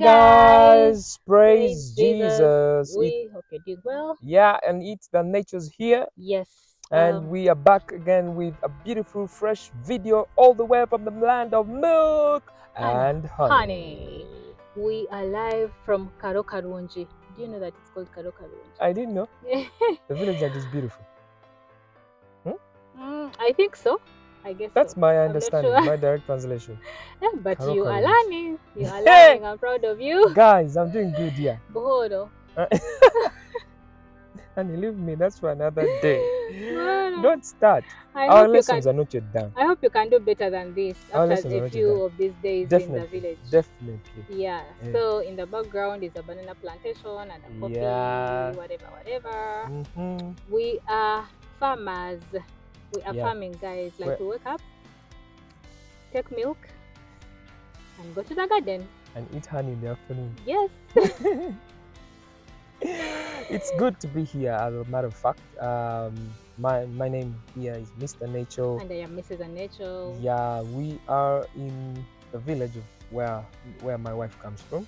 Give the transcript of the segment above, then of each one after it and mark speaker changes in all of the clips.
Speaker 1: Guys. Praise
Speaker 2: Praise Jesus.
Speaker 1: Jesus.
Speaker 2: We hope you're doing well.
Speaker 1: yeah, and it's the nature's here.
Speaker 2: Yes.
Speaker 1: And
Speaker 2: um,
Speaker 1: we are back again with a beautiful, fresh video all the way from the land of milk and
Speaker 2: And
Speaker 1: honey.
Speaker 2: honey. we are live from Karo Karunji. Do you know that it's called Karo Karunji?
Speaker 1: I didn't know. The village is beautiful.
Speaker 2: Mm, I think so. I guess
Speaker 1: That's
Speaker 2: so.
Speaker 1: my understanding,
Speaker 2: sure.
Speaker 1: my direct translation.
Speaker 2: Yeah, but
Speaker 1: Karo
Speaker 2: you are
Speaker 1: Karunji.
Speaker 2: learning. You are learning. I'm proud of you.
Speaker 1: Guys, I'm doing good here.
Speaker 2: Buhoro.
Speaker 1: and you leave me, that's for another day.
Speaker 2: Well,
Speaker 1: Don't start.
Speaker 2: I
Speaker 1: Our lessons
Speaker 2: can.
Speaker 1: are not yet done.
Speaker 2: I hope you can do better than this
Speaker 1: Our
Speaker 2: after a few of these days in the village.
Speaker 1: Definitely.
Speaker 2: Yeah.
Speaker 1: Yeah.
Speaker 2: So in the background is a banana plantation and a coffee,
Speaker 1: Yeah.
Speaker 2: whatever, whatever.
Speaker 1: hmm
Speaker 2: We are farmers. We are
Speaker 1: Yeah.
Speaker 2: farming guys. Like
Speaker 1: We're-
Speaker 2: we wake up, take milk, and go to the garden.
Speaker 1: And eat honey in the afternoon.
Speaker 2: Yes.
Speaker 1: it's good to be here as a matter of fact um my my name here is mr Anecho
Speaker 2: And I am Mrs. Anecho.
Speaker 1: yeah we are in the village of where where my wife comes from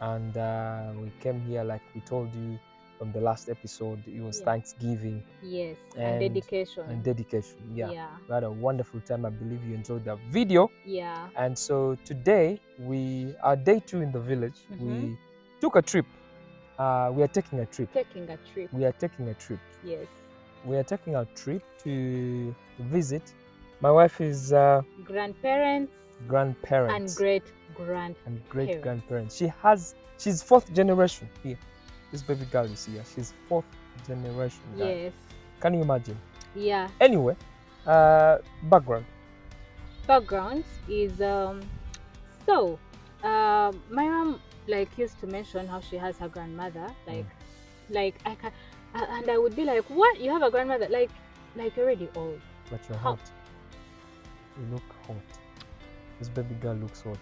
Speaker 1: and uh, we came here like we told you from the last episode it was thanksgiving
Speaker 2: Yes. And,
Speaker 1: And-
Speaker 2: dedication.
Speaker 1: and dedication yeah.
Speaker 2: yeah.
Speaker 1: we had a wonderful time i believe you enjoyed the video
Speaker 2: Yeah.
Speaker 1: and so today we are day two in the village we
Speaker 2: Mhm.
Speaker 1: took a trip uh, we are taking a trip
Speaker 2: Taking a trip.
Speaker 1: we are taking a trip
Speaker 2: Yes.
Speaker 1: we are taking a trip to visit my wife is uh,
Speaker 2: Grandparents
Speaker 1: grandparents
Speaker 2: and great grand.
Speaker 1: and great grandparents she has she's fourth generation here this baby girl you see here she's fourth generation guys.
Speaker 2: Yes.
Speaker 1: can you imagine?
Speaker 2: Yeah.
Speaker 1: anyway uh background.
Speaker 2: Background is um so uh, my mom like used to mention how she has her grandmother like like i can uh, and i would be like what? You have a grandmother? Like like you're already old.
Speaker 1: But you're hot. You look hot. This baby girl looks hot.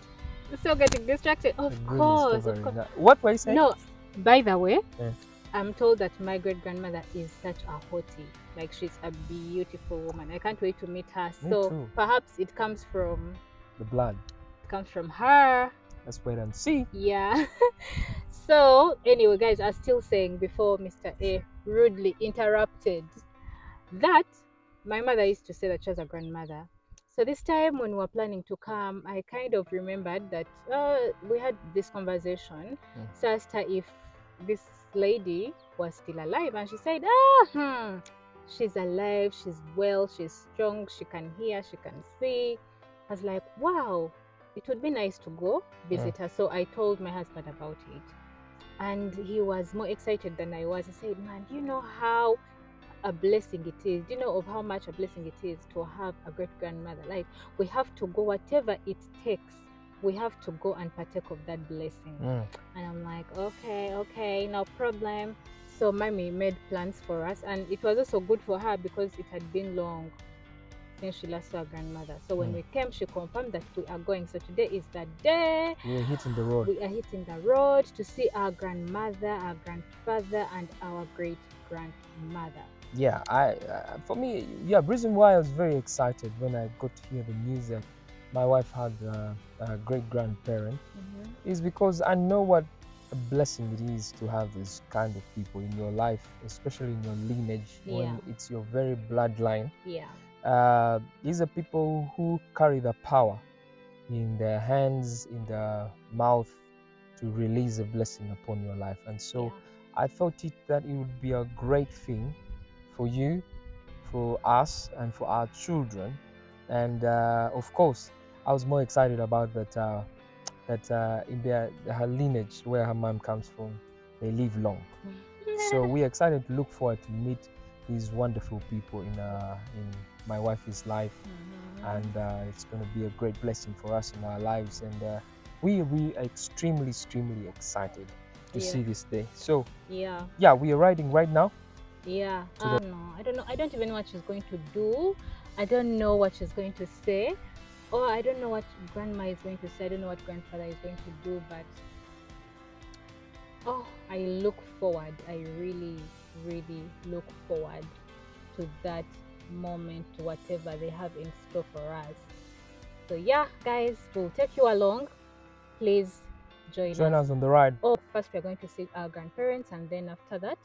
Speaker 2: Still getting distracted. Of
Speaker 1: is
Speaker 2: course of course.
Speaker 1: that. what were you saying?
Speaker 2: No by the way
Speaker 1: Yeah.
Speaker 2: i'm told that my great grandmother is such a hottie like she's a beautiful woman. I can't wait to meet her.
Speaker 1: Me
Speaker 2: so
Speaker 1: too.
Speaker 2: perhaps it comes from
Speaker 1: the blood.
Speaker 2: It comes from her.
Speaker 1: Let's wait and see.
Speaker 2: Yeah. So anyway guys i was still saying before mr a rudely interrupted that my mother used to say that she was a grandmother so this time when we were planning to come i kind of remembered that uh, we had this conversation
Speaker 1: Mm.
Speaker 2: so I asked her if this lady was still alive and she said ah hmm, she's alive she's well she's strong she can hear she can see i was like wow it would be nice to go visit her. So I told my husband about it. And he was more excited than I was. He said, Man, do you know how a blessing it is? Do you know of how much a blessing it is to have a great grandmother? Like, we have to go, whatever it takes, we have to go and partake of that blessing.
Speaker 1: Mm.
Speaker 2: And I'm like, okay, okay, no problem. So mommy made plans for us, and it was also good for her because it had been long since she last saw her grandmother. So when
Speaker 1: Mm.
Speaker 2: we came, she confirmed that we are going. So today is the day
Speaker 1: we're hitting the road
Speaker 2: we are hitting the road to see our grandmother, our grandfather, and our great grandmother.
Speaker 1: Yeah i uh, for me yeah reason why i was very excited when i got to hear the news that my wife had uh, a great grandparent is because i know what a blessing it is to have this kind of people in your life especially in your lineage when it's your very bloodline.
Speaker 2: Yeah,
Speaker 1: uh, these are people who carry the power in their hands in their mouth to release a blessing upon your life. And so
Speaker 2: yeah.
Speaker 1: I thought it that it would be a great thing for you, for us, and for our children. And uh, of course, I was more excited about that. Uh, that uh, in their her lineage, where her mom comes from, they live long. So we're excited to look forward to meet these wonderful people in uh, in my wife's life,
Speaker 2: Mhm.
Speaker 1: and uh, it's going to be a great blessing for us in our lives. And uh, we we are extremely extremely excited to
Speaker 2: Yeah.
Speaker 1: see this day. So
Speaker 2: yeah,
Speaker 1: yeah, we are riding right now.
Speaker 2: Yeah.
Speaker 1: To
Speaker 2: I
Speaker 1: the-
Speaker 2: don't know. I don't know. I don't even know what she's going to do. I don't know what she's going to say. Or I don't know what grandma is going to say. I don't know what grandfather is going to do. But oh, I look forward. I really, really look forward to that moment, to whatever they have in store for us. So yeah, guys, we'll take you along. Please join,
Speaker 1: Join
Speaker 2: us.
Speaker 1: us on the ride.
Speaker 2: Oh, first we're going to see our grandparents, and then after that,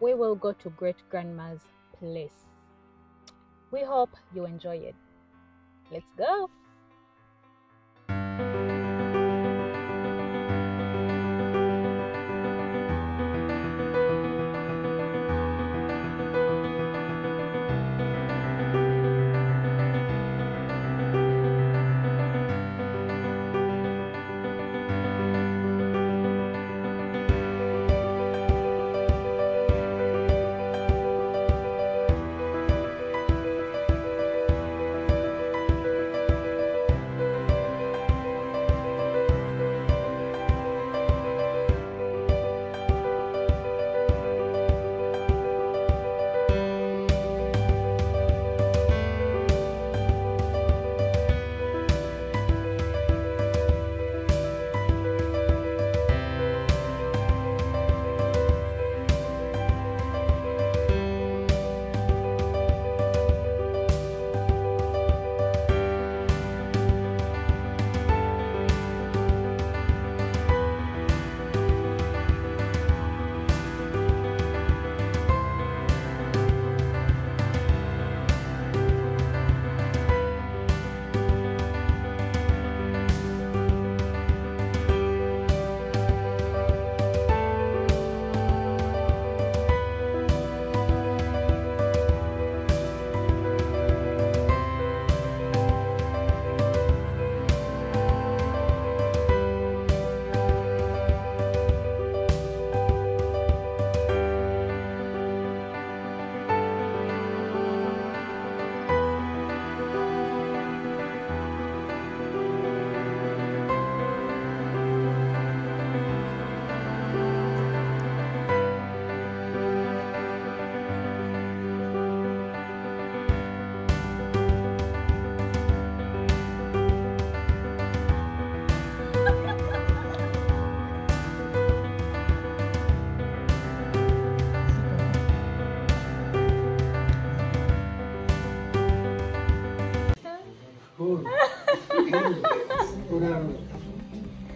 Speaker 2: we will go to great grandma's place. We hope you enjoy it. Let's go.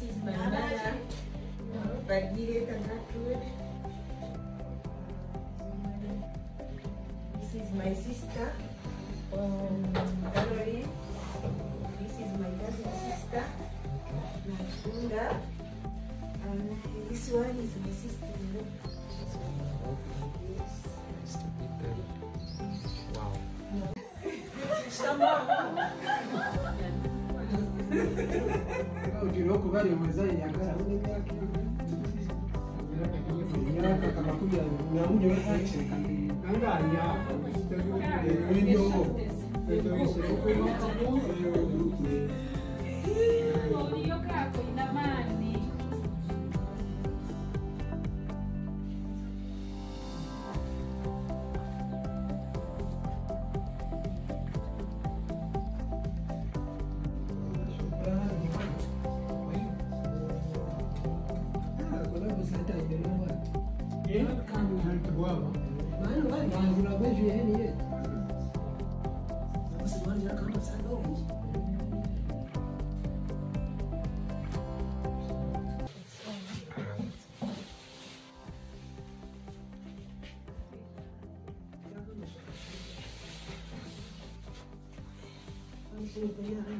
Speaker 3: This is my mother. Bagire Tangatwood. This is my sister. Um, Caroline. This is my cousin sister. Nashunda. And this one is my sister.
Speaker 4: urugero kubaremeza yakara imyaka makumyabiri namugewe kuyiceka nganganya urinyoho Yo creo que una mano. 去海里，我们是往里边搞点菜刀东西。Thank you.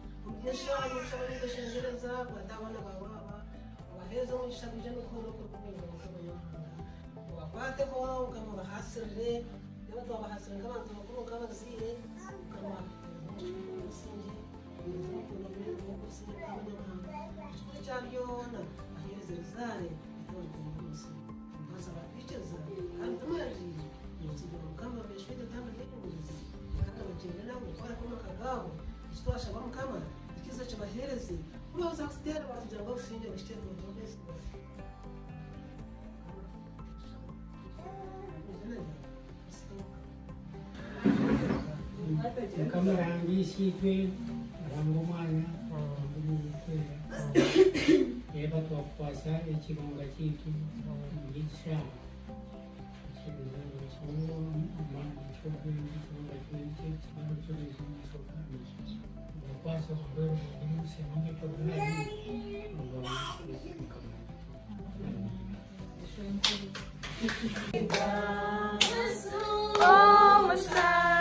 Speaker 4: umugisha umugisha muri gusha gereza wadabona baba waheze umugisha bije n'ukuntu ko kumenya ubuzima wakwate ko ukamubahasirire niba twabahasirira nk'abantu bakuru nk'abazire ukaba umusingi umukunda muri uwo musingi w'abanyamahanga ikigo cya byona ahereza rezare itondeye bose maze abakwiceza kandi tumwajije umusingi wa mukama bishwe dutanga n'uburezi kandi abakenera nawe gukora akomaka bwawe icyo twashabamo kamara kiza kibahereze ubaza kutere abantu kugira ngo usinde gushyira mu ndobo
Speaker 5: kamera yanjye yishyitwe aranga umwana reba twakwasa ikirunga cyitu mu gishanga ekirunga omwana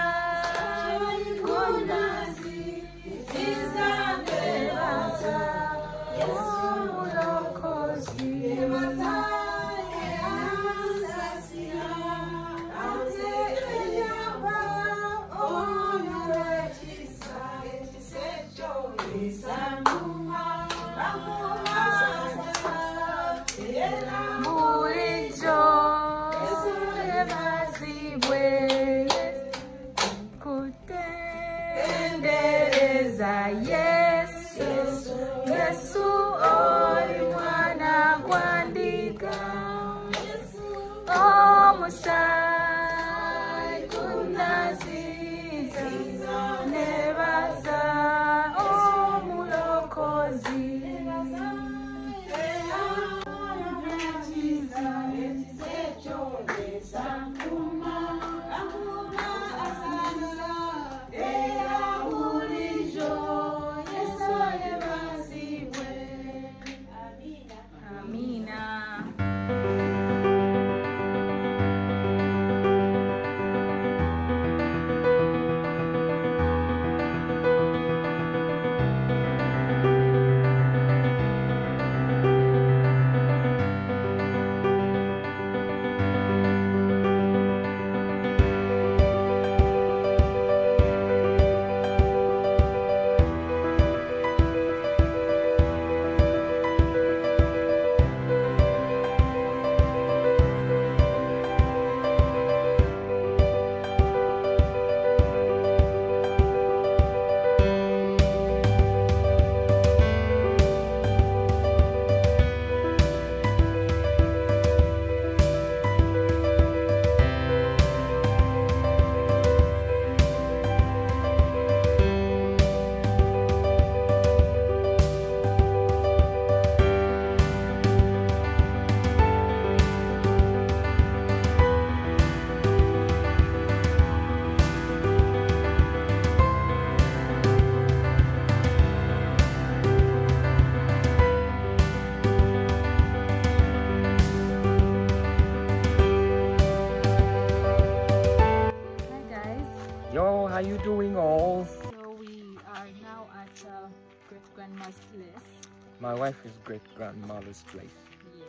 Speaker 2: great grandma's place.
Speaker 1: My wife is great grandmother's place.
Speaker 2: Yes.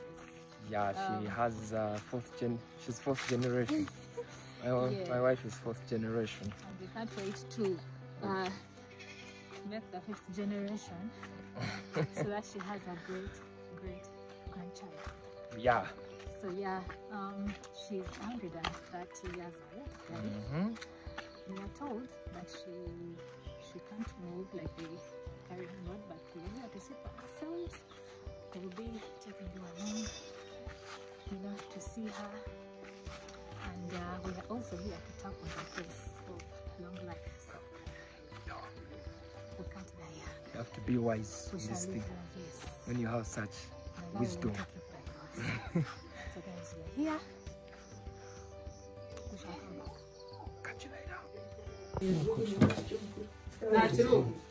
Speaker 1: Yeah, she
Speaker 2: Um,
Speaker 1: has uh, fourth gen. She's fourth generation. my,
Speaker 2: Yeah.
Speaker 1: my wife is fourth generation.
Speaker 2: And we can't wait to uh, make the fifth generation so that she has a great, great grandchild.
Speaker 1: Yeah.
Speaker 2: So yeah, um, she's 130 years old. Guys.
Speaker 1: hmm
Speaker 2: We are told that she she can't move like we carry on road, but we are to see for ourselves. We'll be taking you along, you know, to see her. And uh, we are also here to tap on the place of long life. So we can't die here.
Speaker 1: You have to be wise
Speaker 2: We
Speaker 1: in this thing
Speaker 2: like this.
Speaker 1: when you have such
Speaker 2: And
Speaker 1: wisdom.
Speaker 2: take it by force. so guys, we are here. ntaje kuzara nashobora kureba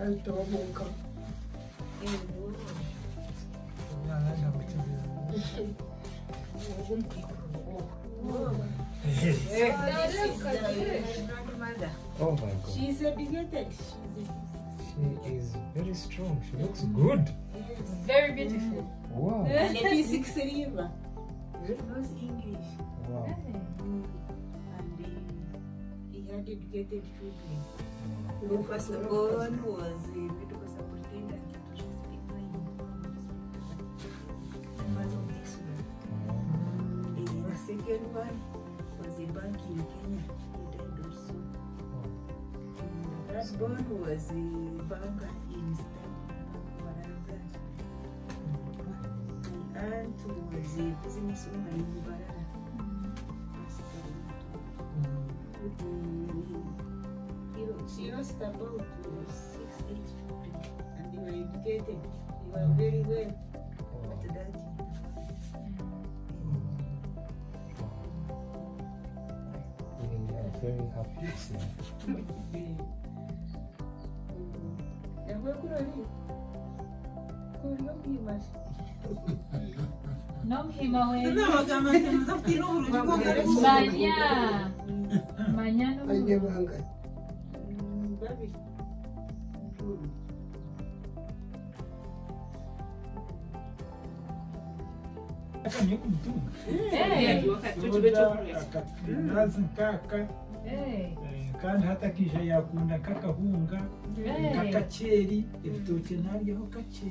Speaker 6: Aitawabuka.
Speaker 3: Yeah,
Speaker 7: Oh my god.
Speaker 3: She is educated.
Speaker 7: She is very strong. She looks good.
Speaker 2: very beautiful
Speaker 7: Wow.
Speaker 3: And a P6 river. She knows English.
Speaker 7: Wow.
Speaker 3: And uh, he had educated children. The first born was a medical One was a bank in Kenya. He died was a banker in Stanford. My aunt was a businesswoman in Mbarara. She lost about uh, six, eight children, and they were educated. They were very well
Speaker 2: Yakuwe
Speaker 3: kurori. Kurori okuyimar. Nomhima
Speaker 2: wenu. Maria.
Speaker 6: Mañana.
Speaker 2: Anne
Speaker 6: banga.
Speaker 3: Babi.
Speaker 8: Akanyekumtunga.
Speaker 2: Eh,
Speaker 8: akapinazikaka.
Speaker 2: Eh,
Speaker 8: kandi hatakije yakunda
Speaker 2: nk'akahunga
Speaker 8: nk'akakeri ibitoki ntabyeho kake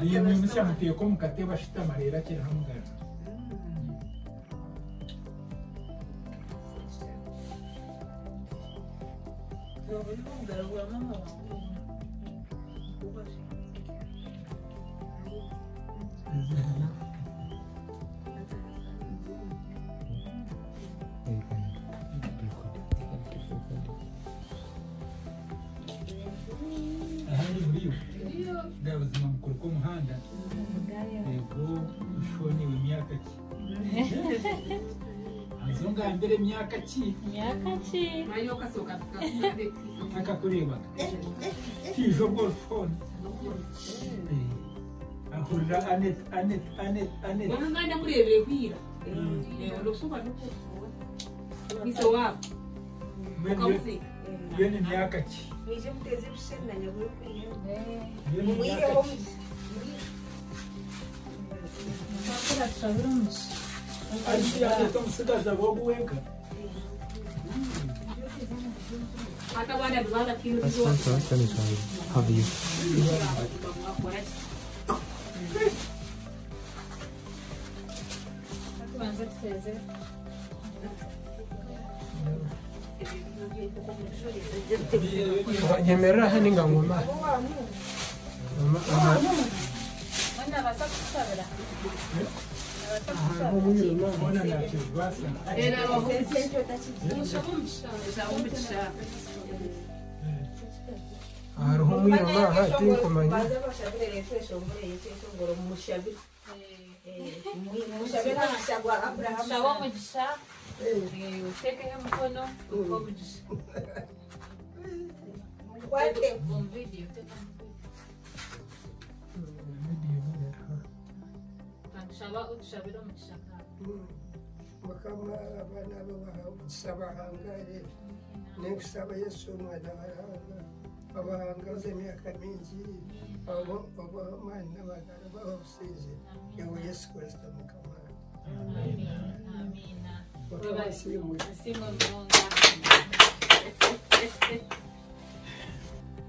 Speaker 3: niyo
Speaker 8: mpamvu cyamuteye ko mukate bashita amarira akiri hamugana 여기 한번 매운 거한 먹어. mbere myaka ki?
Speaker 2: Myaka ki?
Speaker 8: Akakurebaga eh, eh, eh, tizo golfone ahurira anete anete anete anete
Speaker 3: wowe umwana murebere kwira. Urushobora no kuvura mise
Speaker 8: wabo ukamusika myaka ki?
Speaker 3: Mwije muteze
Speaker 8: ibisheni na nyaguru kwira mumwireho
Speaker 3: mwirakora turabira umuki alisikazakwakuweka
Speaker 7: That's my first and How are you?
Speaker 6: nyemerera hani nga
Speaker 2: ngoma Mama, mama.
Speaker 6: Mwana basakusabira
Speaker 8: hariho umwira naha
Speaker 6: tinkumanye mushabira amashagwa aburahamu
Speaker 2: shawo mugisha utekeho umukono uko mugisha mu video utekeho umukono.
Speaker 9: ushaba ushabira umugisha kandi
Speaker 5: mukama abana bo bahawe bahangare nekusaba yesu umwana bahanga babahangaze emyaka mingi abo abamani n'abagara bababusize yewe yesu kristo mukama.
Speaker 9: Amina
Speaker 5: mukama asimwe
Speaker 9: asimwe munga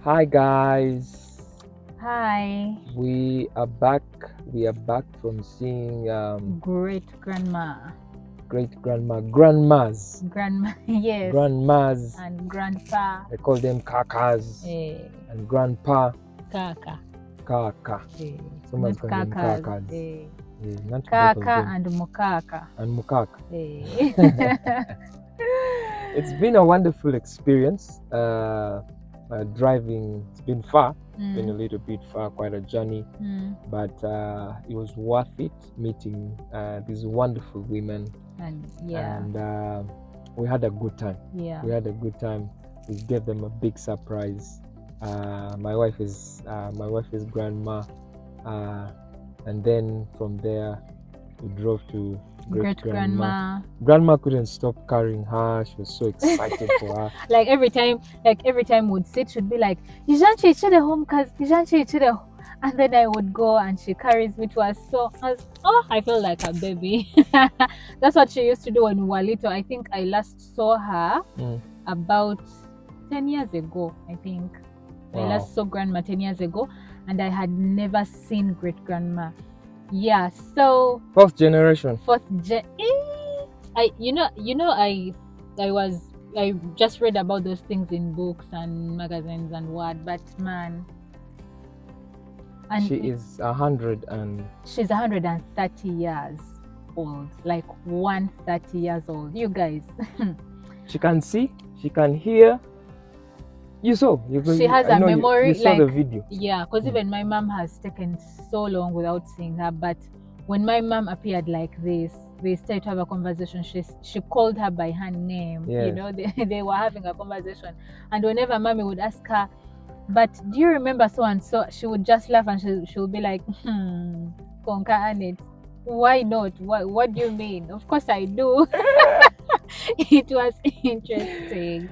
Speaker 1: Hi guys,
Speaker 2: Hi,
Speaker 1: we are back. We are back from seeing um,
Speaker 2: great grandma.
Speaker 1: great grandma, grandmas,
Speaker 2: Grandma, yes.
Speaker 1: grandmas.
Speaker 2: and grandpa.
Speaker 1: They call them kakas
Speaker 2: Eh,
Speaker 1: and grandpa
Speaker 2: kaka.
Speaker 1: kaka.
Speaker 2: Eh,
Speaker 1: Someone's calling them
Speaker 2: kakas. Eh,
Speaker 1: Yeah, not
Speaker 2: kaka and mukaka.
Speaker 1: and mukaka.
Speaker 2: Eh.
Speaker 1: It's been a wonderful experience. Uh, uh, driving, it's been far, it's been a
Speaker 2: Mm,
Speaker 1: little bit far, quite a journey,
Speaker 2: mm.
Speaker 1: but uh, it was worth it meeting uh, these wonderful women.
Speaker 2: And yeah,
Speaker 1: And uh, we had a good time.
Speaker 2: yeah.
Speaker 1: We had a good time. We gave them a big surprise. Uh, my wife is uh, my wife is grandma, uh, and then from there we drove to
Speaker 2: Great grandma.
Speaker 1: Grandma couldn't stop carrying her. She was so excited for her.
Speaker 2: Like every time, like every time would sit, she'd be like, Ijanchi to the home, cause Ijanchi to the and then I would go and she carries me to her so I was, oh I felt like a baby. That's what she used to do when we were little. I think I last saw her
Speaker 1: Mm.
Speaker 2: about ten years ago, I think. I last saw grandma ten years ago and I had never seen great grandma. Yeah, so
Speaker 1: Fourth generation.
Speaker 2: fourth gen eh, i you know you know i i was i just read about those things in books and magazines and what but man and
Speaker 1: she is a hundred and
Speaker 2: she's 130 years old like 130 years old you guys
Speaker 1: she can see, she can hear. You saw. You
Speaker 2: She has
Speaker 1: I
Speaker 2: a
Speaker 1: know you-
Speaker 2: memory,
Speaker 1: You, saw the
Speaker 2: like-
Speaker 1: video.
Speaker 2: yeah because even my mom has taken so long without seeing her but when my mom appeared like this they started to have a conversation. She she called her by her name you know they, they were having a conversation. And whenever mommy would ask her but do you remember so and so? she would just laugh and she, she would be like hmm Konka Anet, why not? What, what do you mean? Of course i do. It was interesting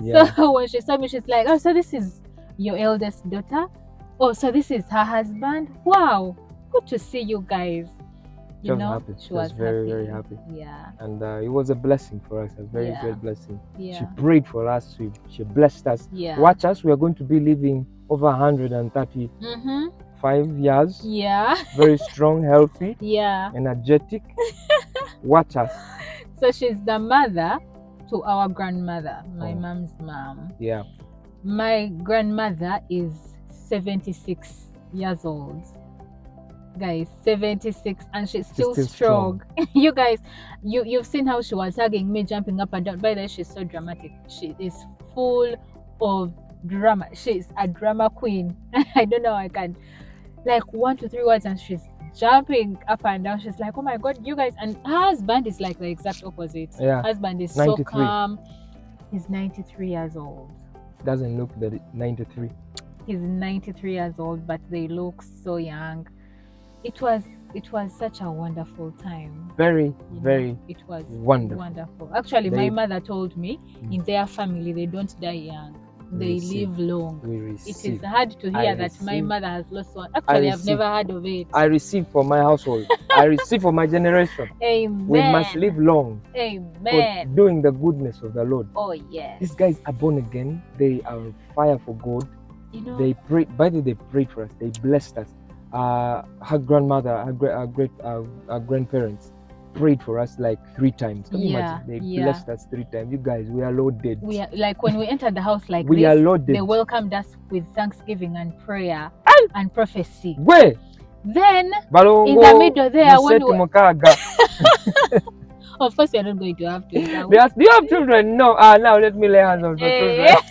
Speaker 1: Yeah.
Speaker 2: so when she saw me, she's like, "Oh, so this is your eldest daughter? Oh, so this is her husband? Wow, good to see you guys."
Speaker 1: She
Speaker 2: You
Speaker 1: was
Speaker 2: know,
Speaker 1: happy.
Speaker 2: she
Speaker 1: She was
Speaker 2: was
Speaker 1: very,
Speaker 2: happy.
Speaker 1: very happy.
Speaker 2: Yeah,
Speaker 1: And uh, it was a blessing for us, a very
Speaker 2: Yeah.
Speaker 1: great blessing. She prayed for us. She, she blessed us.
Speaker 2: yeah.
Speaker 1: Watch us. We are going to be living over 135
Speaker 2: Mm-hmm.
Speaker 1: years.
Speaker 2: Yeah,
Speaker 1: Very strong, healthy,
Speaker 2: yeah.
Speaker 1: energetic. Watch us.
Speaker 2: So she's the mother to our grandmother, my
Speaker 1: Oh.
Speaker 2: mom's mom.
Speaker 1: Yeah.
Speaker 2: My grandmother is 76 years old. Guys, 76 and she's still,
Speaker 1: still
Speaker 2: strong. you guys, you you've seen how she was hugging me, jumping up and down. By the way, she's so dramatic. She is full of drama. She's a drama queen. I don't know I can like one to three words and she's jumping up and down. She's like, Oh my god, you guys and her husband is like the exact opposite.
Speaker 1: Yeah.
Speaker 2: Husband is
Speaker 1: 93.
Speaker 2: so calm. He's 93 years old.
Speaker 1: Doesn't look that 93.
Speaker 2: He's 93 years old, but they look so young. It was it was such a wonderful time.
Speaker 1: Very,
Speaker 2: you know.
Speaker 1: very
Speaker 2: it was
Speaker 1: wonderful.
Speaker 2: wonderful. Actually,
Speaker 1: They-
Speaker 2: my mother told me
Speaker 1: Mm.
Speaker 2: in their family they don't die young. They
Speaker 1: Receive.
Speaker 2: live long.
Speaker 1: We receive.
Speaker 2: is hard to
Speaker 1: I
Speaker 2: hear that my mother has lost one. Actually, I've never heard of it.
Speaker 1: I receive for my household. I receive for my generation.
Speaker 2: Amen.
Speaker 1: We must live long
Speaker 2: Amen.
Speaker 1: for doing the goodness of the Lord.
Speaker 2: Oh yes.
Speaker 1: These guys are born again. They are on fire for God.
Speaker 2: you know.
Speaker 1: They pray. By the way, they prayed for us. They blessed us. Uh, her grandmother, her, her great, uh, her grandparents prayed for us like three times. Can you
Speaker 2: Yeah,
Speaker 1: imagine? They
Speaker 2: yeah.
Speaker 1: blessed us three times. You guys, we are loaded.
Speaker 2: we are like when we entered the house like
Speaker 1: We
Speaker 2: this.
Speaker 1: are loaded.
Speaker 2: They welcomed us with thanksgiving and prayer and prophecy.
Speaker 1: Where?
Speaker 2: Then,
Speaker 1: Balongo,
Speaker 2: in the middle there, when we, of course, we are not going to have
Speaker 1: They ask, Do you have children? No. Ah, now let me lay hands on the
Speaker 2: Eh.
Speaker 1: children.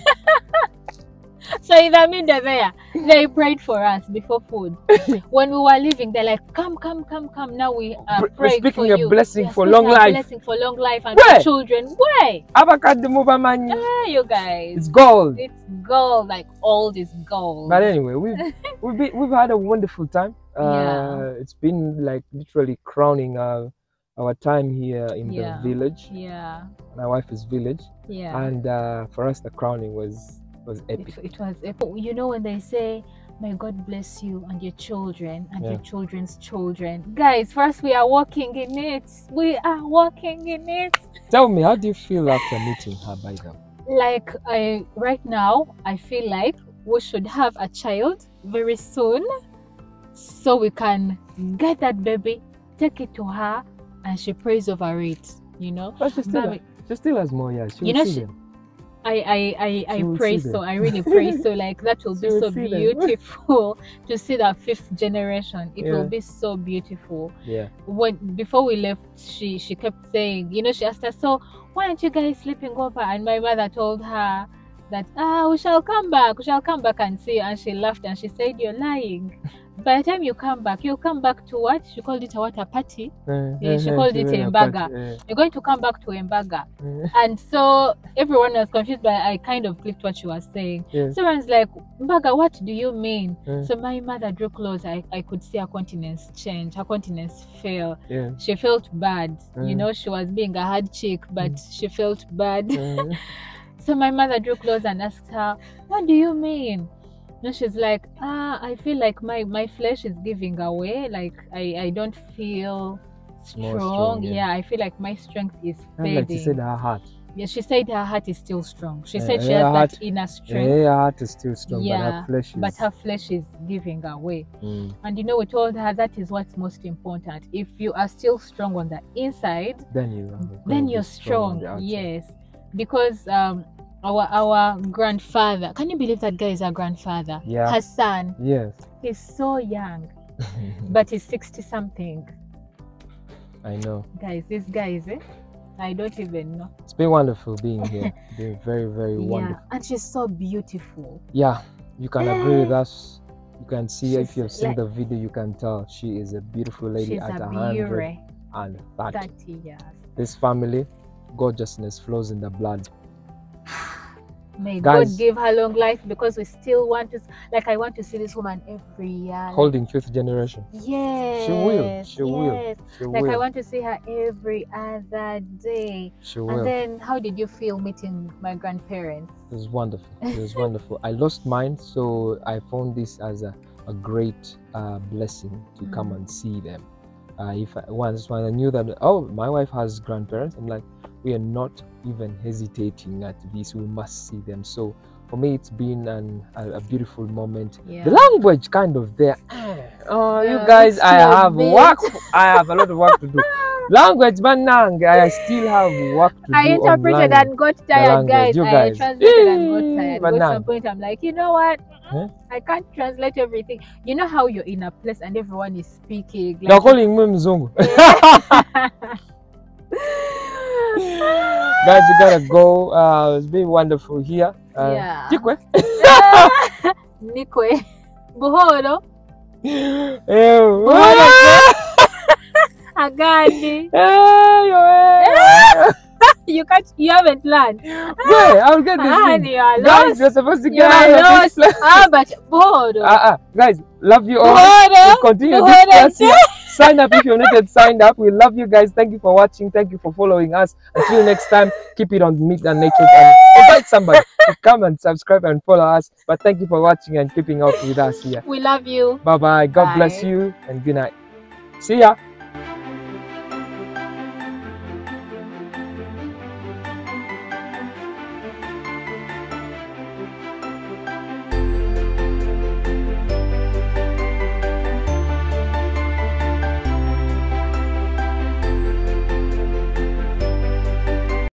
Speaker 2: so in the middle there, they prayed for us before food. when we were leaving, they're like, "Come, come, come, come! Now we are
Speaker 1: We're speaking
Speaker 2: for
Speaker 1: a
Speaker 2: you.
Speaker 1: blessing for long life.
Speaker 2: Blessing for long life and
Speaker 1: Where?
Speaker 2: for children. Where?
Speaker 1: Abakade Mubamanyi.
Speaker 2: Ah, you guys.
Speaker 1: It's gold.
Speaker 2: It's gold, like all this gold.
Speaker 1: But anyway, we've we've, been, we've had a wonderful time. Uh,
Speaker 2: Yeah.
Speaker 1: It's been like literally crowning our our time here in
Speaker 2: Yeah.
Speaker 1: the village.
Speaker 2: Yeah.
Speaker 1: My wife is village,
Speaker 2: Yeah.
Speaker 1: and uh, for us the crowning was was
Speaker 2: it,
Speaker 1: epic.
Speaker 2: it was epic. You know when they say, "May God bless you and your children and your children's children." Guys, first we are walking in it. We are walking in it.
Speaker 1: Tell me, how do you feel after meeting her by the way?
Speaker 2: Like I right now, I feel like we should have a child very soon, so we can get that baby, take it to her, and she prays over it. You know.
Speaker 1: But she still,
Speaker 2: But-
Speaker 1: she still has more years. She
Speaker 2: You know, she-
Speaker 1: them.
Speaker 2: I I I, I pray so.
Speaker 1: them.
Speaker 2: I really pray so. Like that will
Speaker 1: She
Speaker 2: be
Speaker 1: will
Speaker 2: so beautiful to see that fifth generation. It
Speaker 1: Yeah.
Speaker 2: will be so beautiful.
Speaker 1: Yeah.
Speaker 2: When before we left, she she kept saying, you know, she asked us, so why aren't you guys sleeping over? And my mother told her that ah we shall come back, we shall come back and see. And she laughed and she said, you're lying. By the time you come back, you'll come back to what? She called it a? A party. Eh, yeah, she eh, eh, called it
Speaker 1: a
Speaker 2: Embaga. You're going to come back to Embaga. And so everyone was confused, but I kind of clicked what she was saying.
Speaker 1: Yeah.
Speaker 2: So like, Mbaga, what do you mean?
Speaker 1: Yeah.
Speaker 2: So my mother drew close. I, I could see her countenance change. Her countenance.
Speaker 1: Yeah.
Speaker 2: She felt bad. You
Speaker 1: Mm.
Speaker 2: know, she was being a hard chick, but mm. she felt bad. So my mother drew close and asked her, What do you mean? And she's like, Ah, I feel like my, my flesh is giving away. Like I, I don't feel strong.
Speaker 1: strong,
Speaker 2: yeah.
Speaker 1: yeah.
Speaker 2: I feel like my strength is
Speaker 1: And
Speaker 2: fading.
Speaker 1: like she said, her heart.
Speaker 2: Yeah, she said her heart is still strong. She
Speaker 1: Yeah,
Speaker 2: said she has
Speaker 1: heart-
Speaker 2: that inner strength.
Speaker 1: Yeah, her heart is still strong, but
Speaker 2: Yeah,
Speaker 1: her flesh is.
Speaker 2: but her flesh is giving away.
Speaker 1: Mm.
Speaker 2: And you know, we told her that is what's most important. If you are still strong on the inside,
Speaker 1: Then you. are
Speaker 2: then you're
Speaker 1: on
Speaker 2: strong.
Speaker 1: outside.
Speaker 2: Yes, because um, our our grandfather. Can you believe that guy is our grandfather?
Speaker 1: Yeah.
Speaker 2: Hassan.
Speaker 1: Yes.
Speaker 2: He's so young, but he's sixty something.
Speaker 1: I know.
Speaker 2: Guys, this guy is. Eh? I don't even know.
Speaker 1: It's been wonderful being here. been very, very wonderful.
Speaker 2: Yeah, and she's so beautiful.
Speaker 1: Yeah, you can agree with us. You can see if you've seen
Speaker 2: like-
Speaker 1: the video, you can tell she is a beautiful lady
Speaker 2: She's
Speaker 1: at
Speaker 2: a
Speaker 1: hundred and. Thirty
Speaker 2: years.
Speaker 1: This family, gorgeousness flows in the blood.
Speaker 2: May
Speaker 1: Guys.
Speaker 2: God give her long life because we still want to, like, I want to see this woman every year.
Speaker 1: Holding fifth generation.
Speaker 2: Yes.
Speaker 1: She will. She will. She
Speaker 2: Like, I want to see her every other day.
Speaker 1: She will.
Speaker 2: And then, how did you feel meeting my grandparents?
Speaker 1: It was wonderful. It was wonderful. I lost mine, so I found this as a, a great uh, blessing to come
Speaker 2: Mm.
Speaker 1: and see them. Uh, if I, once when I knew that, oh, my wife has grandparents, I'm like, we are not even hesitating at this. We must see them. So for me, it's been an, a, a beautiful moment.
Speaker 2: Yeah.
Speaker 1: The language kind of there. Oh, you
Speaker 2: Uh,
Speaker 1: guys, I have
Speaker 2: bit-
Speaker 1: work. I have a lot of work to do. Language, banang. I still have work to
Speaker 2: I
Speaker 1: do. on
Speaker 2: interpreted and got tired, guys.
Speaker 1: you
Speaker 2: I translated and got tired. At
Speaker 1: now-
Speaker 2: some point, I'm like, you know what? I can't translate everything. You know how you're in a place and everyone is speaking.
Speaker 1: They're calling me mzungu. Guys, we gotta go. Uh, it's been wonderful here. Uh,
Speaker 2: Yeah. Nikwe. Buhoro.
Speaker 1: Ew.
Speaker 2: Agani.
Speaker 1: Hey, yo,
Speaker 2: You can't. You haven't learned.
Speaker 1: Wait, I'll get this
Speaker 2: you are
Speaker 1: Guys,
Speaker 2: lost.
Speaker 1: you're supposed to
Speaker 2: You
Speaker 1: get
Speaker 2: are
Speaker 1: out of this place.
Speaker 2: Ah, but Buhoro.
Speaker 1: Ah, ah. Guys, love you all.
Speaker 2: Buhoro.
Speaker 1: We'll continue this class here. Sign up if you're not yet signed up. We love you guys. Thank you for watching. Thank you for following us. Until next time, keep it on Meet The Anechos and invite somebody to come and subscribe and follow us. But thank you for watching and keeping up with us here.
Speaker 2: We love you.
Speaker 1: Bye bye. God bless you and good night. See ya.